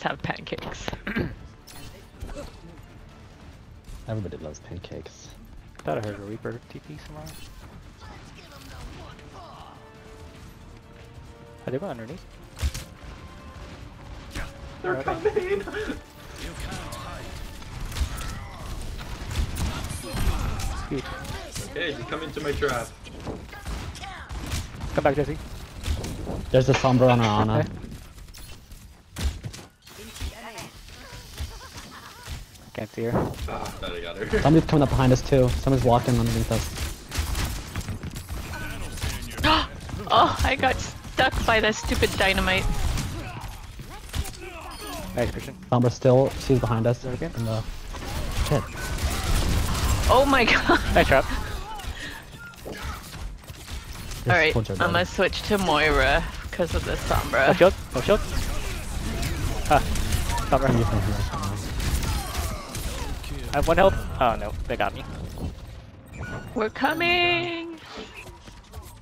Let's have pancakes. Everybody loves pancakes. I thought I heard a Reaper TP somewhere. Are they going underneath? They're Okay. coming! Huge. Okay, you come into my trap. Come back, Jesse. There's a Sombra on our Ana. Can't see her. Ah, thought I got her. Somebody's coming up behind us too. Someone's walking underneath us. Oh, I got stuck by that stupid dynamite. Nice, Christian. Sombra still, she's behind us. There again? In the... Shit. Oh my god. Nice trap. Alright, I'm gonna door. switch to Moira because of the No Sombra. shield. No shield. Ah. Cover. I have one health. Oh no, they got me. We're coming!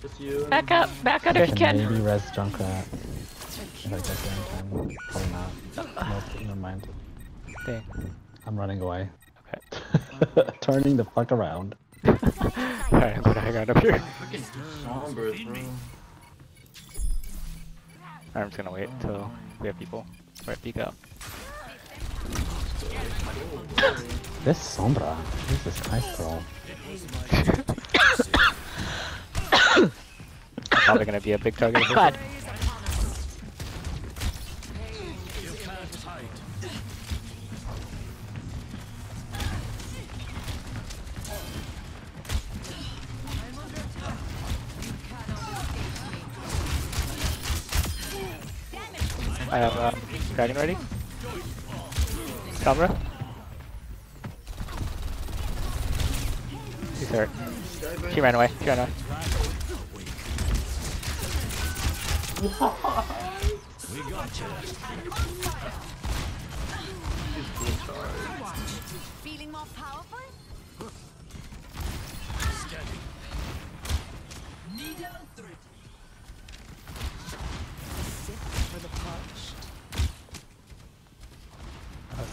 Just you. and- Back up, back up if you Can can. maybe res Junkrat. If I get there in time. Probably not. Nope, never mind. Dang. I'm running away. Okay. Turning the fuck around. Alright, I'm gonna hang out up here. Fucking sombras, bro. I'm just gonna wait till we have people. Right, peek out. This Sombra. Jesus Christ. I'm probably gonna be a big target. God. I have uh, dragon ready. Camera. She's hurt. She ran away. She ran away. Feeling more powerful? I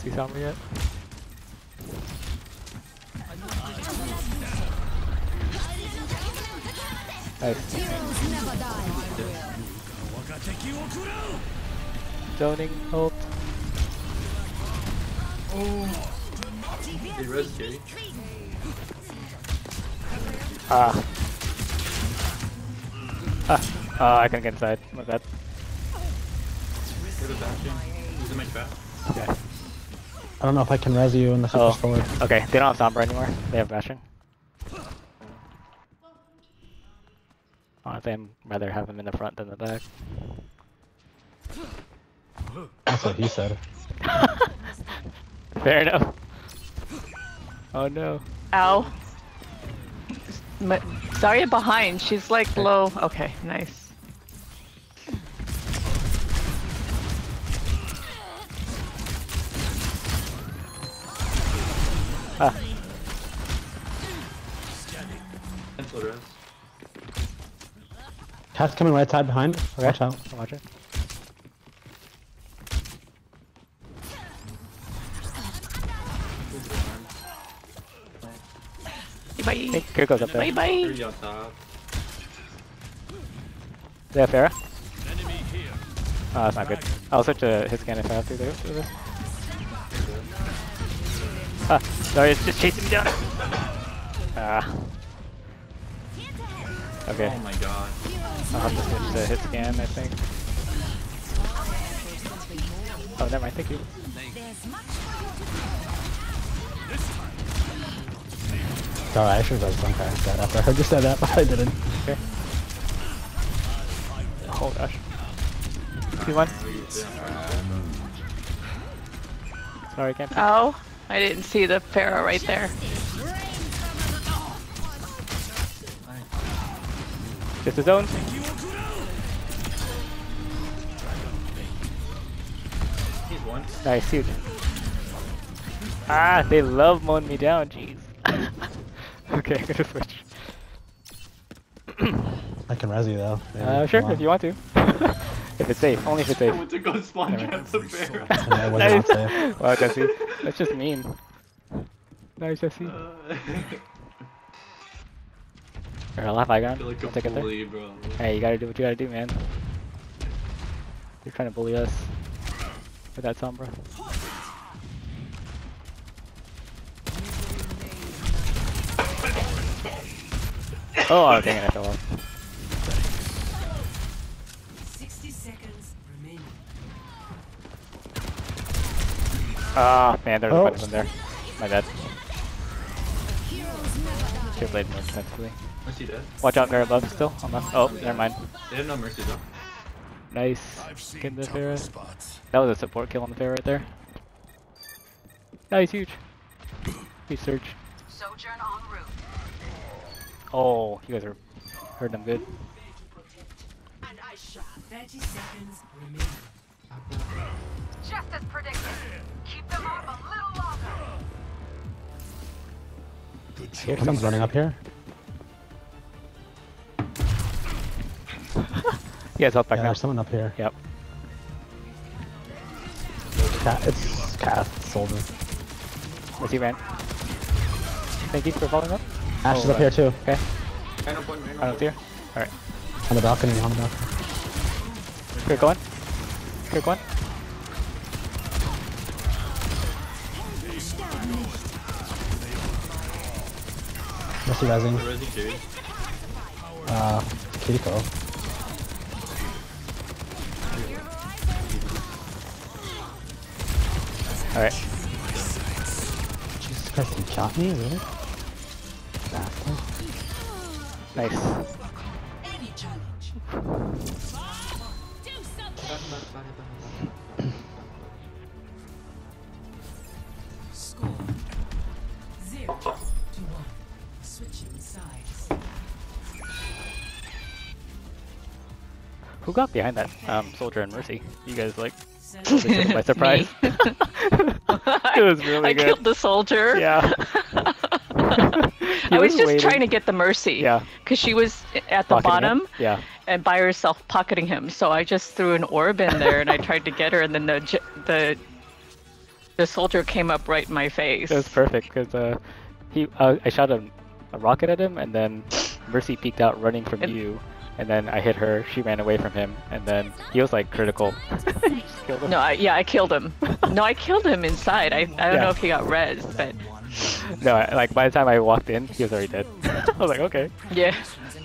don't see Sombra yet. Nice. Heroes never die. Zoning ult. Hey, res Kitty. Ah. Ah. I can get inside. My bad. Get a bashing. Using my trap. Okay. I don't know if I can res you in the super Oh. forward. Okay, they don't have Sombra anymore. They have Bastion. Oh, Honestly, I'd rather have him in the front than the back. That's what he said. Fair enough. Oh no. Ow. Ma- Zarya behind. She's like low. Okay, nice. Cancel res. Cat's coming right side behind. Okay. Watch out. I'm watching. Bye Hey, here goes up there. bye. Bye Three on top. They have Pharah? Oh, that's not good. I'll switch to hit scan if I have to. There, for this. Ah, sorry, it's just chasing me down. Ah. Okay, Oh my god. I'll have to switch to hit scan, I think. Oh, never mind, thank you. There's much Sorry, I should have done Junkrat instead after I heard you say that, but I didn't. Okay. Oh gosh. P1. Sorry, can't. Oh, I didn't see the Pharah right there. Just a zone. He's one. Nice, huge. Ah, they love mowing me down, jeez. okay, I'm gonna switch. I can res you though. maybe, Uh, sure, want. if you want to. If it's safe, only if it's safe. I safe. went to go spawn Never trap the bear. Yeah, it was not safe. wow, Jesse. That's just mean. Nice, Jesse. Uh, Here, I'll have high I ground. feel like I'll a it there. bully, bro. Hey, you gotta do what you gotta do, man. You're trying to bully us with that Sombra. Oh, dang it, I fell off. 60 seconds remaining. Ah, man, there's Oh. a bunch of them there. My bad. Heroes never. Should've played more defensively. Mercy dead. Watch out, they're above still. On left. Oh, never mind. They have no mercy though. Nice. Get the Pharah. That was a support kill on the Pharah right there. Oh, he's huge. Huge surge. Sojourn en route. Oh, you guys are heard them good. And I shall. 30 seconds remaining. Just as predicted. Keep them up a little longer. Here, Someone's running up here. You guys help back Yeah, now. there's someone up here. Yep. Ca it's cast soldier. Where's he ran? Thank you for following up. Ash is Oh, up here too. Okay. Rhino point, Rhino I don't point. see her. Alright. On the balcony. On the balcony. Quick one. Quick one. Mercy rising. Resi Jerry. Uh, Kiriko. Alright. Jesus Christ, he shot me? Really? Bastard. Nice. Score. Zero to one. Switching sides. Who got behind that um, soldier and Mercy? You guys like By surprise. it was really I good. killed the soldier. Yeah. I was was just waiting. trying to get the mercy. Yeah. Because she was at the Pocketing him. bottom Yeah. and by herself pocketing him. So I just threw an orb in there and I tried to get her, and then the the the soldier came up right in my face. It was perfect because uh, he uh, I shot a, a rocket at him and then Mercy peeked out running from And- you and then I hit her. She ran away from him and then he was like critical. Killed him. No, I, yeah, I killed him. no, I killed him inside. I, I don't Yeah. know if he got res, but No, I, like by the time I walked in, he was already dead. I was like, okay. yeah.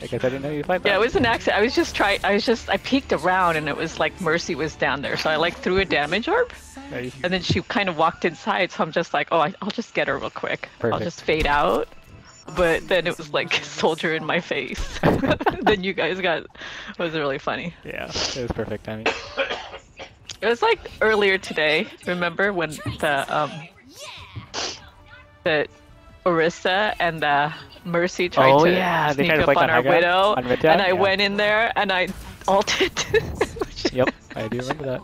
I guess I didn't know you fight that. Yeah, it was an accident. I was just trying. I was just. I peeked around, and it was like Mercy was down there. So I like threw a damage orb, Nice. and then she kind of walked inside. So I'm just like, oh, I, I'll just get her real quick. I'll just fade out. But then it was like soldier in my face. then you guys got. It was really funny. Yeah, it was perfect timing. It was like earlier today. Remember when the um the Orisa and the Mercy tried Oh, to yeah, they sneak up on our widow, On Rita? and I Yeah. went in there and I ulted. Yep, I do remember that.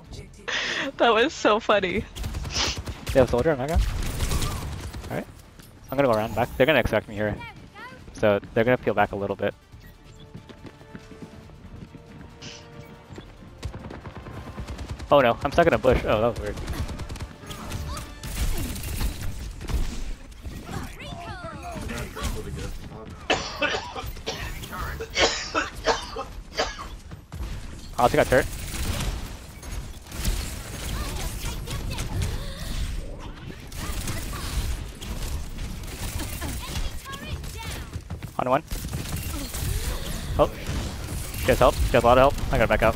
that was so funny. They have soldier on gun. Alright. I'm gonna go around back. They're gonna expect me here. So they're gonna peel back a little bit. Oh no, I'm stuck in a bush. Oh, that was weird. I'll take out turret. On one. Oh. She has help. She has a lot of help. I gotta back out.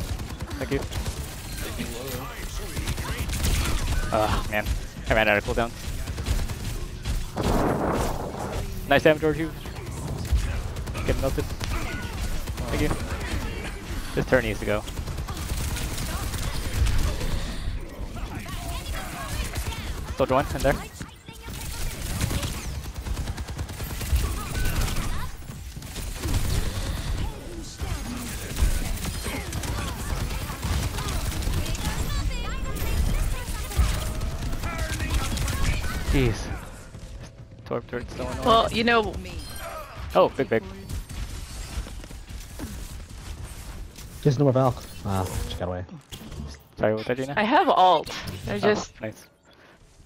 Thank you. Ah, man. I ran out of cooldown. Nice damage, George. You. Getting melted. Thank you. This turn needs to go. Soldier one in there. Jeez. Torb turret's so annoying. Well, you know, oh, big big. Just no more Valk. Ah, she got away. Sorry, what did you know? I have alt. I just nice.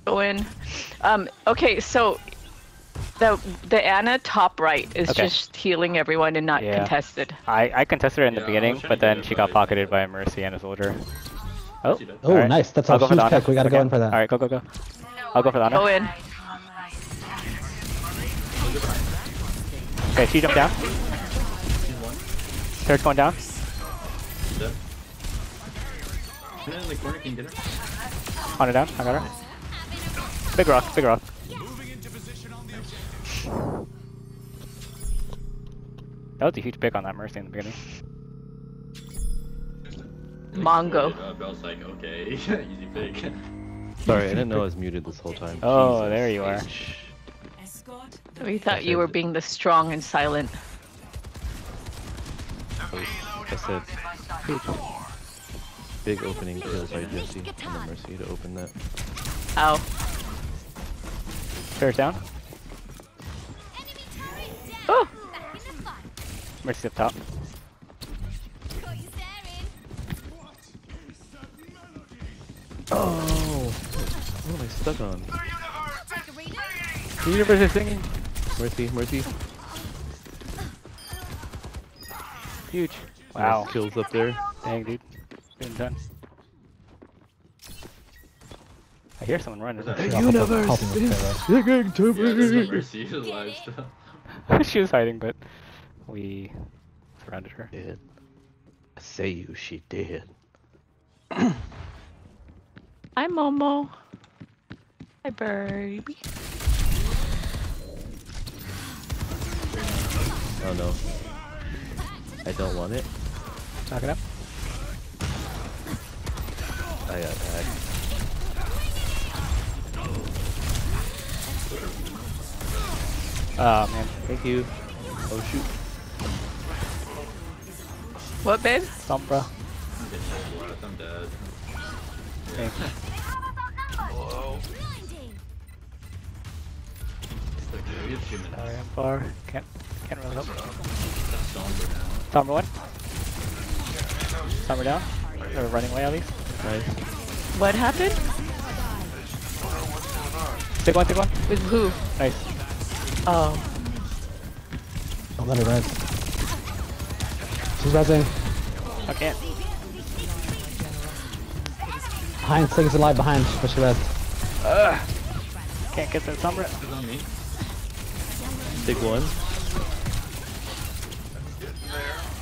go in. Um, okay, so the the Ana top right is Okay. just healing everyone and not Yeah. contested. I, I contested her in the Yeah, beginning, but then she got pocketed by a Mercy and a soldier. Oh, Oh, alright. nice. That's I'll a huge the pick. We gotta go in for that. Alright, go, go, go. I'll go for that. Ana. Go in. Okay, she jumped down. Third going down. Dead. In the corner, can you get her? On it down. I got her. Big rock, big rock. That was a huge pick on that Mercy in the beginning. Mongo. Uh, Bell's like, okay, easy pick. Sorry, I didn't know I was muted this whole time. Oh, Jesus there you are. Escort. We thought you were being the strong and silent. I, said big opening kill by Jesse and the Mercy to open that. Oh. Ow. Fair's down. Oh, Mercy's up top. Stuck on? The universe is singing. Mercy, Mercy. Huge. Nice Wow. kills up there. Dang, dude. Good done. I hear someone running. The Universe helping with Pharah. Digging to Yeah, there's no mercy alive still. she was hiding, but we surrounded her. Did. I say you, she did. hi Momo. Hi baby. Oh no. I don't want it. Knock it up. I got hacked. Oh ah, man. Thank you. Oh shoot. What, babe? Sombra. I'm I'm dead. Thanks. It's okay, we have two minutes. Sorry, I'm far. Can't can't really help. That's somber now. Sombra one. Sombra down. Or running away at least. Nice. What happened? Take one, take one. With who? Nice. Oh. Don't let her res. She's resing. I can't. Behind, Slig's alive behind, but she res. Can't get that Sombra. It's on me. Big one.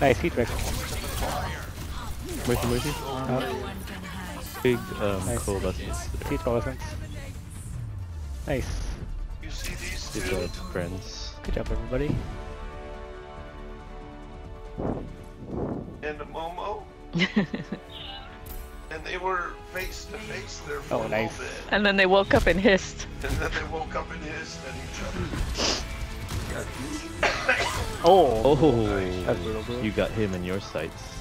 Nice, heat trick. Mercy, Mercy. Oh, Big um, Nice. coalescence. heat coalescence. Nice. Good job, friends. Good job, everybody. and a Momo, and they were face to face there for Oh, a nice. little bit, And then they woke up and hissed. and then they woke up and hissed at each other. Oh. Oh, you got him in your sights.